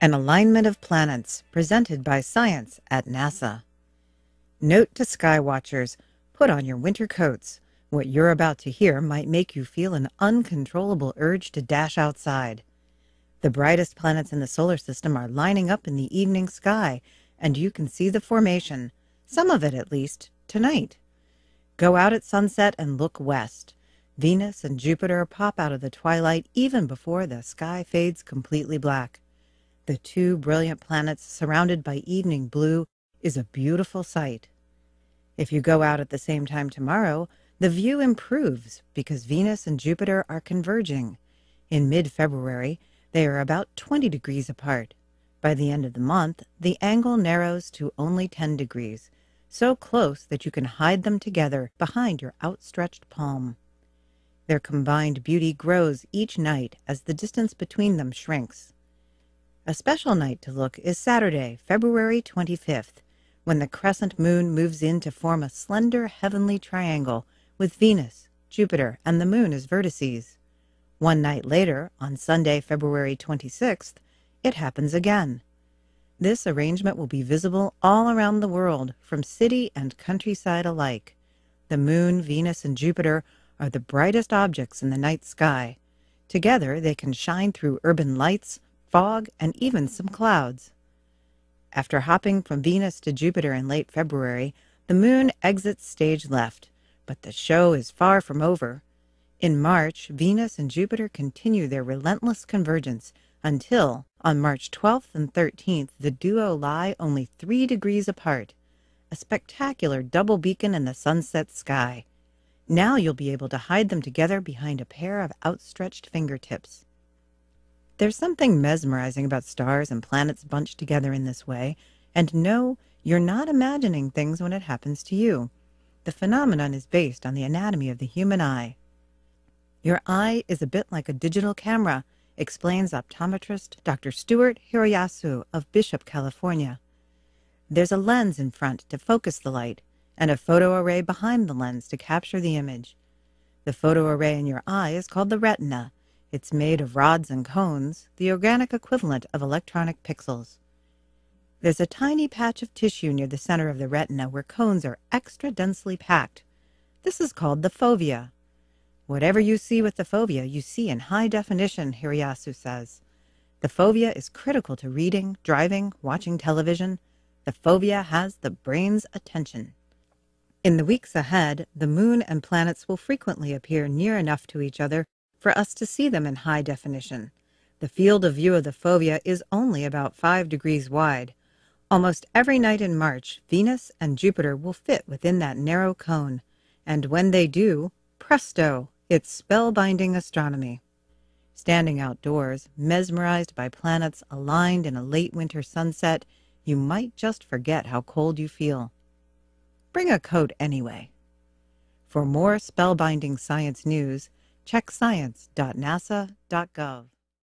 An alignment of planets presented by science at NASA. Note to skywatchers put on your winter coats. What you're about to hear might make you feel an uncontrollable urge to dash outside. The brightest planets in the solar system are lining up in the evening sky, and you can see the formation, some of it at least, tonight. Go out at sunset and look west. Venus and Jupiter pop out of the twilight even before the sky fades completely black. The two brilliant planets surrounded by evening blue is a beautiful sight. If you go out at the same time tomorrow, the view improves because Venus and Jupiter are converging. In mid February, they are about 20 degrees apart. By the end of the month, the angle narrows to only 10 degrees, so close that you can hide them together behind your outstretched palm. Their combined beauty grows each night as the distance between them shrinks. A special night to look is Saturday, February 25th, when the crescent moon moves in to form a slender heavenly triangle with Venus, Jupiter, and the moon as vertices. One night later, on Sunday, February 26th, it happens again. This arrangement will be visible all around the world, from city and countryside alike. The moon, Venus, and Jupiter are the brightest objects in the night sky. Together, they can shine through urban lights, fog, and even some clouds. After hopping from Venus to Jupiter in late February, the moon exits stage left, but the show is far from over. In March, Venus and Jupiter continue their relentless convergence until, on March 12th and 13th, the duo lie only three degrees apart, a spectacular double beacon in the sunset sky. Now you'll be able to hide them together behind a pair of outstretched fingertips. There's something mesmerizing about stars and planets bunched together in this way, and no, you're not imagining things when it happens to you. The phenomenon is based on the anatomy of the human eye. Your eye is a bit like a digital camera, explains optometrist Dr. Stuart Hiroyasu of Bishop, California. There's a lens in front to focus the light, and a photo array behind the lens to capture the image. The photo array in your eye is called the retina, it's made of rods and cones, the organic equivalent of electronic pixels. There's a tiny patch of tissue near the center of the retina where cones are extra densely packed. This is called the fovea. Whatever you see with the fovea, you see in high definition, Hiroyasu says. The fovea is critical to reading, driving, watching television. The fovea has the brain's attention. In the weeks ahead, the moon and planets will frequently appear near enough to each other for us to see them in high definition. The field of view of the fovea is only about 5 degrees wide. Almost every night in March, Venus and Jupiter will fit within that narrow cone. And when they do, presto, it's spellbinding astronomy. Standing outdoors, mesmerized by planets aligned in a late winter sunset, you might just forget how cold you feel. Bring a coat anyway. For more spellbinding science news, check science.nasa.gov.